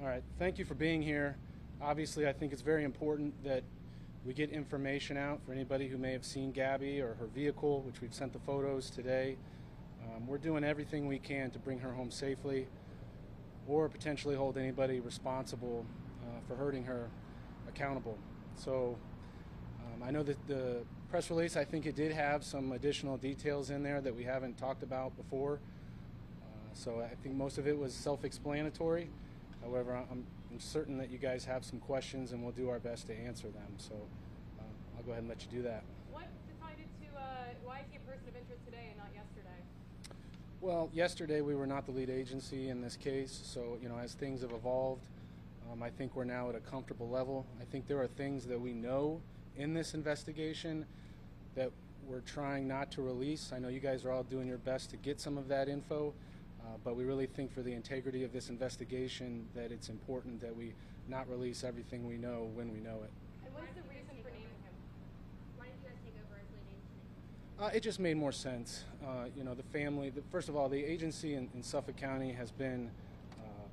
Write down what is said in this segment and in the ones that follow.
All right, thank you for being here. Obviously, I think it's very important that we get information out for anybody who may have seen Gabby or her vehicle, which we've sent the photos today. Um, we're doing everything we can to bring her home safely or potentially hold anybody responsible uh, for hurting her accountable. So um, I know that the press release, I think it did have some additional details in there that we haven't talked about before. Uh, so I think most of it was self-explanatory. However, I'm, I'm certain that you guys have some questions, and we'll do our best to answer them. So uh, I'll go ahead and let you do that. What decided to, uh, why is he a person of interest today and not yesterday? Well, yesterday we were not the lead agency in this case, so you know as things have evolved, um, I think we're now at a comfortable level. I think there are things that we know in this investigation that we're trying not to release. I know you guys are all doing your best to get some of that info, uh, but we really think for the integrity of this investigation that it's important that we not release everything we know when we know it. And what is the reason for naming him? Why did you guys take over as lead agency? Uh, it just made more sense. Uh, you know, the family, the, first of all, the agency in, in Suffolk County has been uh,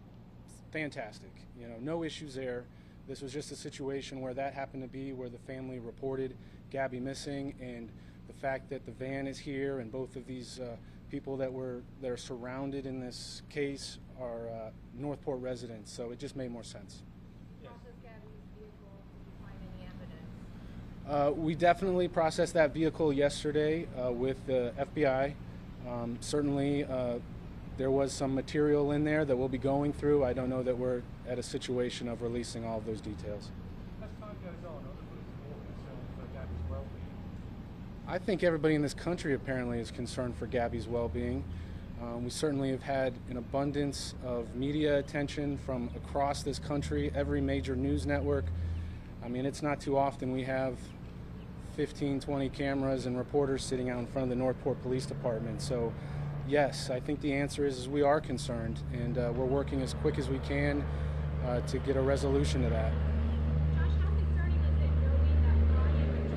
fantastic. You know, no issues there. This was just a situation where that happened to be where the family reported Gabby missing, and the fact that the van is here and both of these uh, people that were that are surrounded in this case are uh, North Port residents, so it just made more sense. Process Gabby's vehicle, did you find any evidence? Uh, we definitely processed that vehicle yesterday uh, with the FBI. Um, certainly, uh, there was some material in there that we'll be going through. I don't know that we're at a situation of releasing all of those details. As time goes on, other groups are more concerned for Gabby's well-being. I think everybody in this country apparently is concerned for Gabby's well being. Um, we certainly have had an abundance of media attention from across this country, every major news network. I mean, it's not too often we have 15, 20 cameras and reporters sitting out in front of the North Port Police Department. So, yes, I think the answer is, is we are concerned, and uh, we're working as quick as we can uh, to get a resolution to that. Josh, how concerning is it knowing that Brian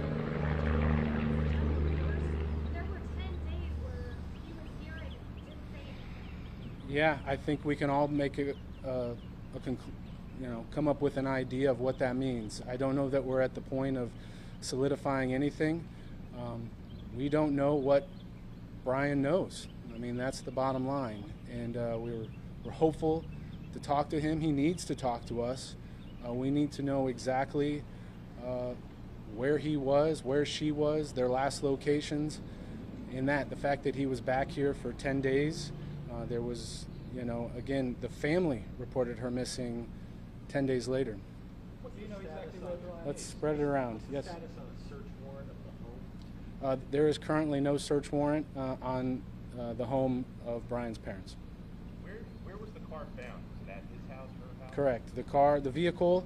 there were ten days where he was here and didn't say anything? Yeah, I think we can all make a, a, a conclu- you know, come up with an idea of what that means. I don't know that we're at the point of solidifying anything. Um, we don't know what Brian knows. I mean, that's the bottom line, and uh, we're we're hopeful to talk to him. He needs to talk to us. Uh, we need to know exactly uh, where he was, where she was, their last locations. In that, the fact that he was back here for 10 days, uh, there was, you know, again, the family reported her missing 10 days later. Do you know exactly where Let's spread it around. Yes. Status on a search warrant of the home? Uh, there is currently no search warrant uh, on uh, the home of Brian's parents. Where where was the car found? Was it at his house, her house? Correct. The car, the vehicle,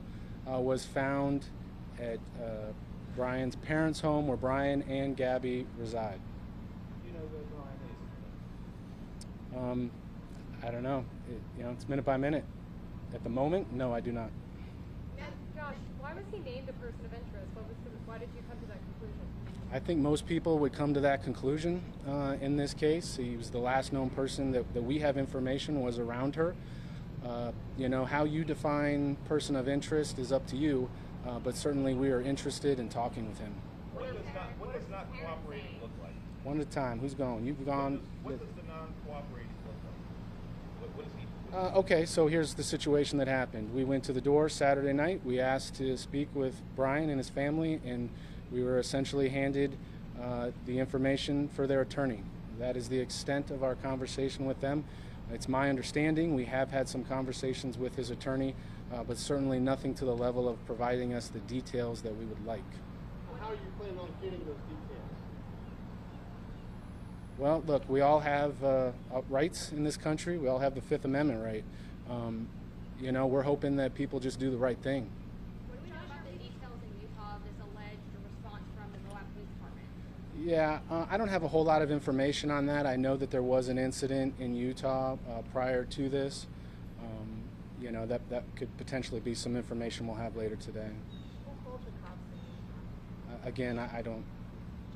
uh, was found at uh, Brian's parents' home, where Brian and Gabby reside. Do you know where Brian is? Um, I don't know. It, you know, it's minute by minute. At the moment, no, I do not. And Josh, why was he named a person of interest? What was the, why did you come to that conclusion? I think most people would come to that conclusion uh, in this case. He was the last known person that, that we have information was around her. Uh, you know, how you define person of interest is up to you, uh, but certainly we are interested in talking with him. What does not what does not cooperating look like? One at a time. Who's going? You've What gone. does, what does the non-cooperating look like? What, what is he? What Uh, okay, so here's the situation that happened. We went to the door Saturday night. We asked to speak with Brian and his family, and we were essentially handed uh, the information for their attorney. That is the extent of our conversation with them. It's my understanding we have had some conversations with his attorney, uh, but certainly nothing to the level of providing us the details that we would like. How are you planning on getting those details? Well, look, we all have uh, rights in this country. We all have the Fifth Amendment right. Um, you know, we're hoping that people just do the right thing. What do we know about the details in Utah of this alleged response from the Moab Police Department? Yeah, uh, I don't have a whole lot of information on that. I know that there was an incident in Utah uh, prior to this. Um, you know, that, that could potentially be some information we'll have later today. Who called the cops in Utah? Uh, again, I, I don't,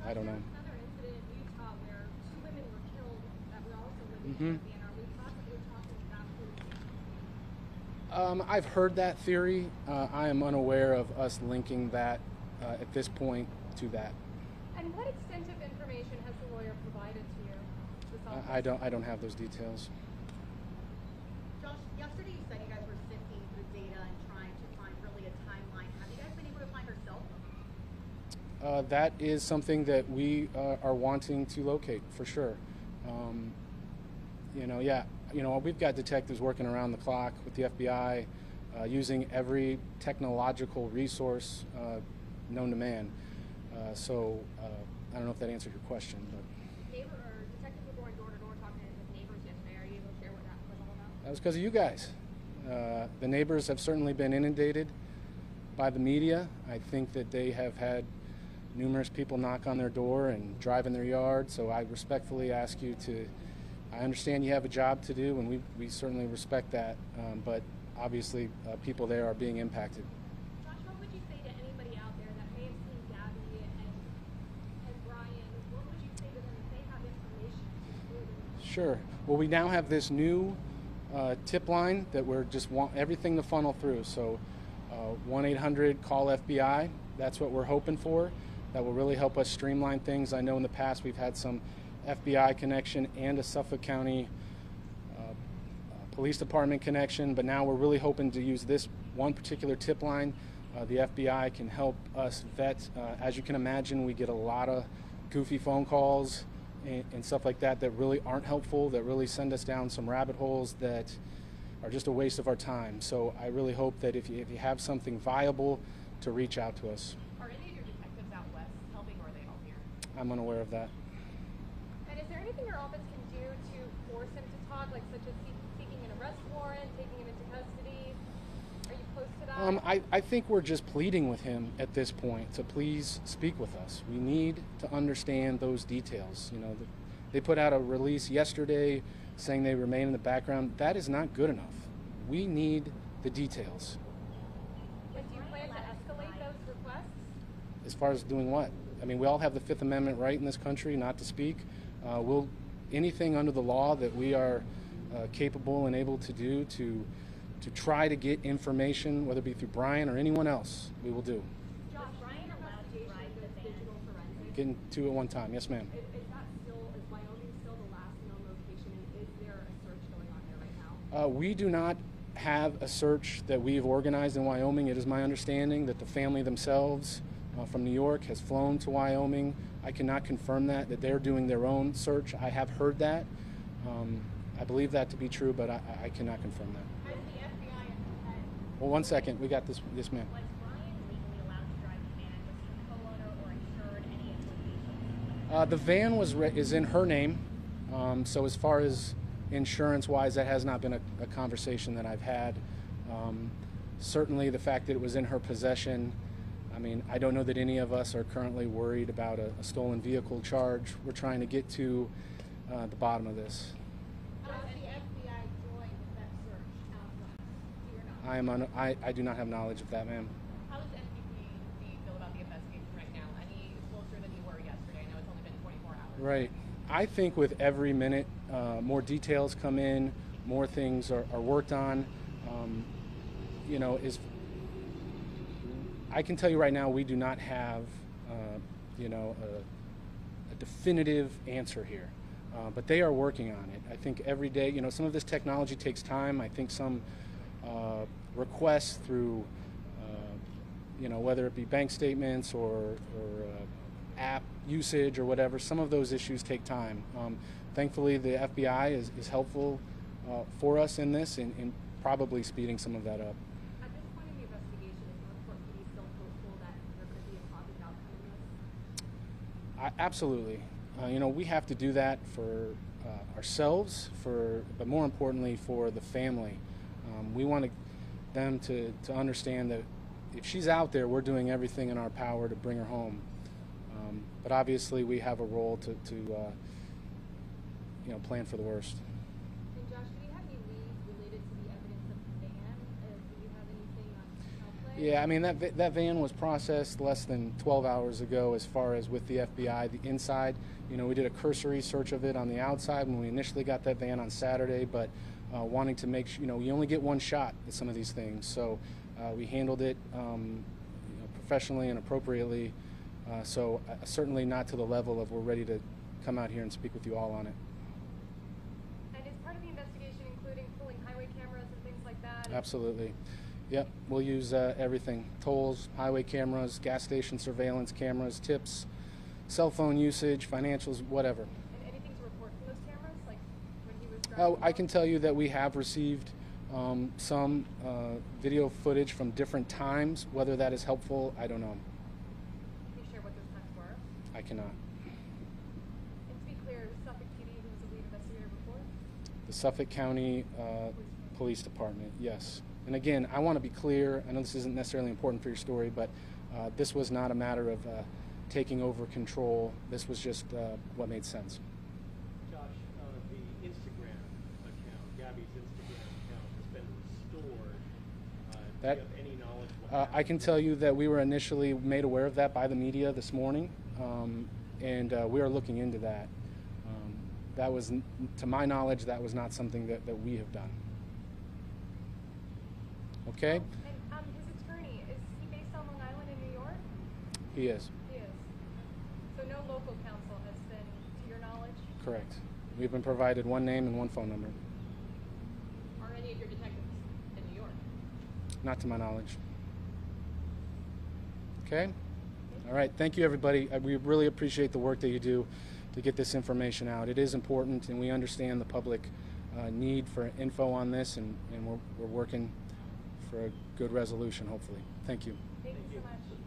I don't know. There was another incident in Utah where two women were killed that were also living Mhm. in Champaign. Are we possibly talking about who? Um, I've heard that theory. Uh, I am unaware of us linking that uh, at this point to that. And what extent of information has the lawyer provided to you? I, I don't. I don't have those details. Josh, yesterday you said you guys were sifting through data and trying to find really a timeline. Have you guys been able to find her cell phone? Uh, that is something that we uh, are wanting to locate for sure. Um, you know, yeah, you know, we've got detectives working around the clock with the FBI, uh, using every technological resource uh, known to man. Uh, so uh, I don't know if that answered your question, but Neighbor detectives were going door to door talking to neighbors yesterday. Are you able to share what that was all about? that was because of you guys. Uh, the neighbors have certainly been inundated by the media. I think that they have had numerous people knock on their door and drive in their yard. So I respectfully ask you to. I understand you have a job to do, and we, we certainly respect that. Um, but obviously, uh, people there are being impacted. Josh, what would you say to anybody out there that may have seen Gabby and, and Brian? What would you say to them if they have information to include in this? Sure. Well, we now have this new uh, tip line that we're just want everything to funnel through. So, one eight hundred call FBI. That's what we're hoping for. That will really help us streamline things. I know in the past we've had some FBI connection and a Suffolk County uh, uh, police department connection, but now we're really hoping to use this one particular tip line. Uh, the FBI can help us vet. Uh, as you can imagine, we get a lot of goofy phone calls and, and stuff like that that really aren't helpful, that really send us down some rabbit holes that are just a waste of our time. So I really hope that if you, if you have something viable, to reach out to us. Are any of your detectives out west helping, or are they all here? I'm unaware of that. And is there anything your office can do to force him to talk, like such as seeking an arrest warrant, taking him into custody? Are you close to that? Um, I, I think we're just pleading with him at this point to please speak with us. We need to understand those details. You know, the, they put out a release yesterday saying they remain in the background. That is not good enough. We need the details. and do you plan to escalate those requests? As far as doing what? I mean, we all have the Fifth Amendment right in this country not to speak. Uh, we'll anything under the law that we are uh, capable and able to do to to try to get information, whether it be through Brian or anyone else, we will do. Josh, Brian allowed to drive the. Digital forensics. Get into it one time, yes, ma'am. Is, is that still, is Wyoming still the last known location, and is there a search going on there right now? Uh, we do not have a search that we've organized in Wyoming. It is my understanding that the family themselves uh, from New York has flown to Wyoming. I cannot confirm that, that they're doing their own search. I have heard that. Um, I believe that to be true, but I, I cannot confirm that. Has the FBI and Well, one second. We got this, this man. Was Brian legally allowed to drive the van? Was he co-owner or insured any implications? Uh, the van was re- is in her name, um, so as far as insurance-wise, that has not been a, a conversation that I've had. Um, certainly, the fact that it was in her possession. I mean, I don't know that any of us are currently worried about a, a stolen vehicle charge. We're trying to get to uh, the bottom of this. Has the FBI joined that search out west? To your knowledge? I am un- I, I do not have knowledge of that, ma'am. How does feel about the investigation right now? Any closer than you were yesterday? I know it's only been 24 hours. Right. I think with every minute, uh, more details come in, more things are, are worked on. Um, you know, is I can tell you right now, we do not have, uh, you know, a, a definitive answer here. Uh, but they are working on it. I think every day, you know, some of this technology takes time. I think some uh, requests through, uh, you know, whether it be bank statements or, or uh, app usage or whatever, some of those issues take time. Um, thankfully, the FBI is, is helpful uh, for us in this and, and probably speeding some of that up. At this point in the investigation, is North Port PD still hopeful that there could be a positive outcome in this? I, absolutely. Uh, you know, we have to do that for uh, ourselves, for but more importantly for the family. Um, we want them to, to understand that if she's out there, we're doing everything in our power to bring her home. Um, but obviously, we have a role to, to uh, you know, plan for the worst. And Josh, do you have any leads related to the evidence of the van? Uh, do you have anything on foul play? Yeah, I mean that that van was processed less than 12 hours ago. As far as with the FBI, the inside, you know, we did a cursory search of it on the outside when we initially got that van on Saturday, but uh, wanting to make sure, you know, you only get one shot at some of these things. So uh, we handled it um, you know, professionally and appropriately. Uh, so uh, certainly not to the level of we're ready to come out here and speak with you all on it. And is part of the investigation including pulling highway cameras and things like that? Absolutely. Yep, we'll use uh, everything tolls, highway cameras, gas station surveillance cameras, tips, cell phone usage, financials, whatever. And anything to report from those cameras, like when he was driving? Oh, I can tell you that we have received um, some uh, video footage from different times. Whether that is helpful, I don't know. Can you share what those times were? I cannot. And to be clear, Suffolk PD, who was the lead investigator before? The Suffolk County uh, Police Department, yes. And again, I want to be clear. I know this isn't necessarily important for your story, but uh, this was not a matter of uh, taking over control. This was just uh, what made sense. Josh, uh, the Instagram account, Gabby's Instagram account has been restored. Uh, That- do you have any knowledge Uh, I can tell you that we were initially made aware of that by the media this morning, um, and uh, we are looking into that. Um, that was, to my knowledge, that was not something that, that we have done. Okay? And um, his attorney, is he based on Long Island in New York? He is, He is. So no local counsel has been, to your knowledge? correct. We've been provided one name and one phone number, Are any of your detectives in New York? not to my knowledge. Okay? All right, thank you, everybody. Uh, We really appreciate the work that you do to get this information out. It is important, and we understand the public uh, need for info on this, and, and we're, we're working for a good resolution, hopefully. Thank you. Thank you so much.